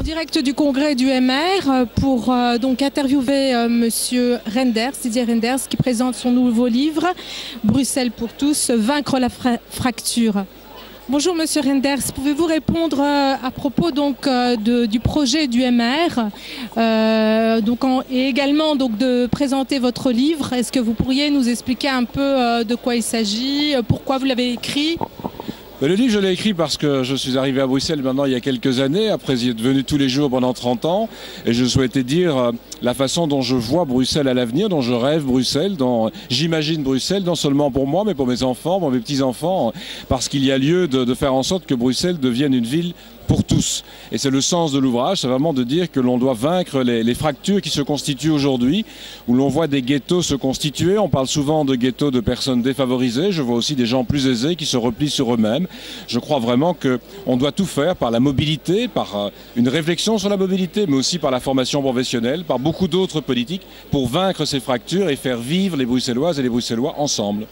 En direct du congrès du MR pour euh, donc interviewer euh, Monsieur Renders, Didier Renders, qui présente son nouveau livre Bruxelles pour tous, vaincre la fra fracture. Bonjour Monsieur Renders, pouvez-vous répondre euh, à propos donc euh, du projet du MR euh, donc et également donc de présenter votre livre? Est-ce que vous pourriez nous expliquer un peu euh, de quoi il s'agit, pourquoi vous l'avez écrit? Le livre, je l'ai écrit parce que je suis arrivé à Bruxelles maintenant il y a quelques années, après y être venu tous les jours pendant 30 ans, et je souhaitais dire euh, la façon dont je vois Bruxelles à l'avenir, dont je rêve Bruxelles, dont j'imagine Bruxelles, non seulement pour moi, mais pour mes enfants, pour mes petits-enfants, parce qu'il y a lieu de faire en sorte que Bruxelles devienne une ville pour tous. Et c'est le sens de l'ouvrage, c'est vraiment de dire que l'on doit vaincre les, fractures qui se constituent aujourd'hui, où l'on voit des ghettos se constituer. On parle souvent de ghettos de personnes défavorisées. Je vois aussi des gens plus aisés qui se replient sur eux-mêmes. Je crois vraiment qu'on doit tout faire par la mobilité, par euh, une réflexion sur la mobilité, mais aussi par la formation professionnelle, par beaucoup d'autres politiques, pour vaincre ces fractures et faire vivre les Bruxelloises et les Bruxellois ensemble.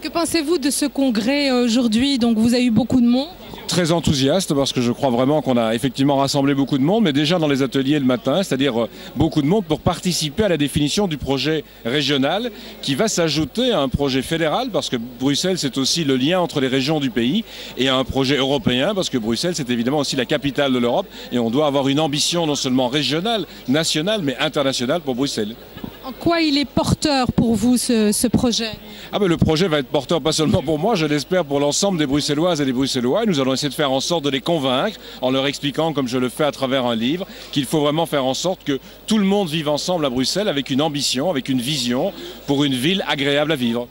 Que pensez-vous de ce congrès aujourd'hui? Donc vous avez eu beaucoup de monde très enthousiaste parce que je crois vraiment qu'on a effectivement rassemblé beaucoup de monde, mais déjà dans les ateliers le matin, c'est-à-dire euh, beaucoup de monde pour participer à la définition du projet régional qui va s'ajouter à un projet fédéral parce que Bruxelles c'est aussi le lien entre les régions du pays et à un projet européen parce que Bruxelles c'est évidemment aussi la capitale de l'Europe et on doit avoir une ambition non seulement régionale, nationale, mais internationale pour Bruxelles. En quoi il est porteur pour vous ce, projet ah ben Le projet va être porteur pas seulement pour moi, je l'espère pour l'ensemble des Bruxelloises et des Bruxellois. Nous allons essayer de faire en sorte de les convaincre en leur expliquant, comme je le fais à travers un livre, qu'il faut vraiment faire en sorte que tout le monde vive ensemble à Bruxelles avec une ambition, avec une vision pour une ville agréable à vivre.